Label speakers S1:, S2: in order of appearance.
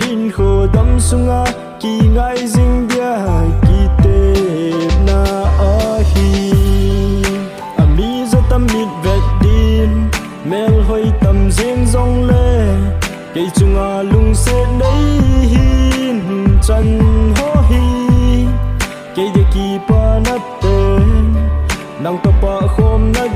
S1: hin khổ tâm sunga ki ngai jing bia ki te na a hi. Ami za tâm mit vet din mel hoi tam dòng zong le ke chunga lung se nei hin chan ho hi. Cây de ki pa na te nang to pa khom na